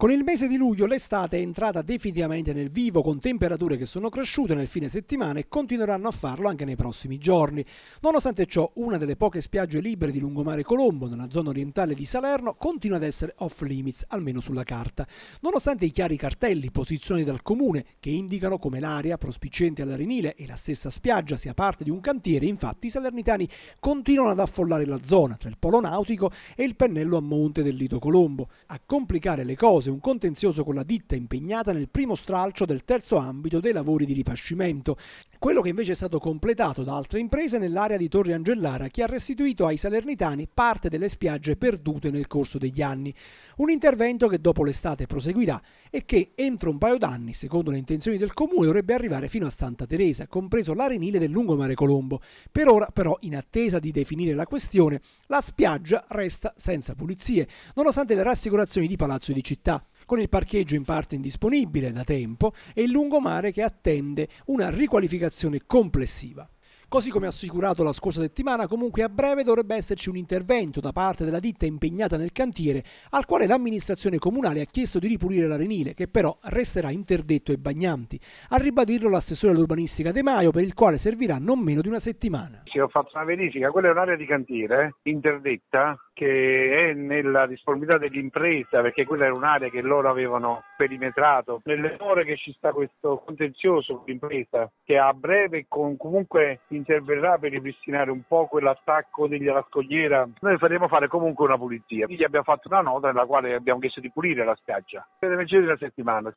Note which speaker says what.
Speaker 1: Con il mese di luglio l'estate è entrata definitivamente nel vivo con temperature che sono cresciute nel fine settimana e continueranno a farlo anche nei prossimi giorni. Nonostante ciò, una delle poche spiagge libere di lungomare Colombo, nella zona orientale di Salerno, continua ad essere off limits, almeno sulla carta. Nonostante i chiari cartelli posizionati dal comune che indicano come l'area prospiciente all'arenile e la stessa spiaggia sia parte di un cantiere, infatti i salernitani continuano ad affollare la zona tra il polo nautico e il pennello a monte del Lido Colombo. A complicare le cose un contenzioso con la ditta impegnata nel primo stralcio del terzo ambito dei lavori di ripascimento, quello che invece è stato completato da altre imprese nell'area di Torre Angellara che ha restituito ai salernitani parte delle spiagge perdute nel corso degli anni. Un intervento che dopo l'estate proseguirà e che entro un paio d'anni, secondo le intenzioni del comune, dovrebbe arrivare fino a Santa Teresa, compreso l'arenile del lungomare Colombo. Per ora, però, in attesa di definire la questione, la spiaggia resta senza pulizie, nonostante le rassicurazioni di Palazzo di Città con il parcheggio in parte indisponibile da tempo e il lungomare che attende una riqualificazione complessiva. Così come assicurato la scorsa settimana, comunque a breve dovrebbe esserci un intervento da parte della ditta impegnata nel cantiere, al quale l'amministrazione comunale ha chiesto di ripulire l'arenile, che però resterà interdetto ai bagnanti. A ribadirlo l'assessore all'urbanistica De Maio, per il quale servirà non meno di una settimana.
Speaker 2: Ho fatto una verifica, quella è un'area di cantiere interdetta che è nella disponibilità dell'impresa, perché quella era un'area che loro avevano perimetrato. Nelle ore che ci sta questo contenzioso con l'impresa, che a breve con, comunque interverrà per ripristinare un po' quell'attacco della scogliera, noi faremo fare comunque una pulizia. Quindi abbiamo fatto una nota nella quale abbiamo chiesto di pulire la spiaggia per l'emergenza della settimana.